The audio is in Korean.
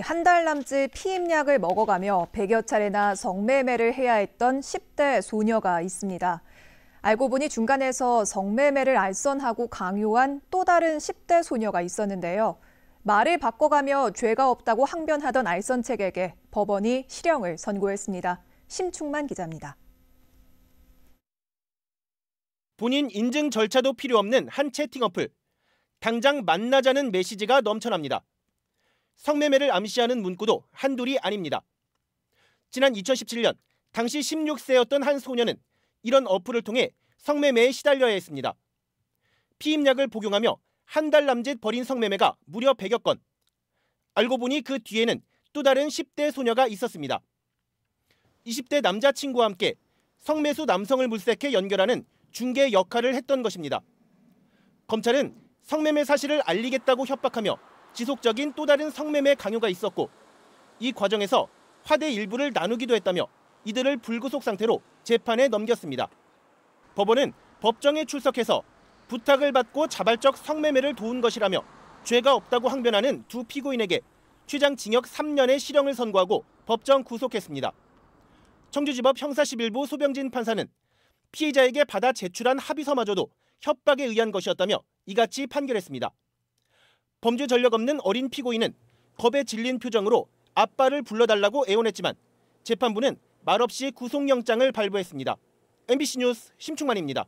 한 달 남짓 피임약을 먹어가며 100여 차례나 성매매를 해야 했던 10대 소녀가 있습니다. 알고 보니 중간에서 성매매를 알선하고 강요한 또 다른 10대 소녀가 있었는데요. 말을 바꿔가며 죄가 없다고 항변하던 알선책에게 법원이 실형을 선고했습니다. 심충만 기자입니다. 본인 인증 절차도 필요 없는 한 채팅 어플. 당장 만나자는 메시지가 넘쳐납니다. 성매매를 암시하는 문구도 한둘이 아닙니다. 지난 2017년 당시 16세였던 한 소녀는 이런 어플을 통해 성매매에 시달려야 했습니다. 피임약을 복용하며 한 달 남짓 벌인 성매매가 무려 100여 건. 알고 보니 그 뒤에는 또 다른 10대 소녀가 있었습니다. 20대 남자친구와 함께 성매수 남성을 물색해 연결하는 중개 역할을 했던 것입니다. 검찰은 성매매 사실을 알리겠다고 협박하며 지속적인 또 다른 성매매 강요가 있었고 이 과정에서 화대 일부를 나누기도 했다며 이들을 불구속 상태로 재판에 넘겼습니다. 법원은 법정에 출석해서 부탁을 받고 자발적 성매매를 도운 것이라며 죄가 없다고 항변하는 두 피고인에게 최장 징역 3년의 실형을 선고하고 법정 구속했습니다. 청주지법 형사 11부 소병진 판사는 피해자에게 받아 제출한 합의서마저도 협박에 의한 것이었다며 이같이 판결했습니다. 범죄 전력 없는 어린 피고인은 겁에 질린 표정으로 아빠를 불러달라고 애원했지만 재판부는 말없이 구속영장을 발부했습니다. MBC 뉴스 심충만입니다.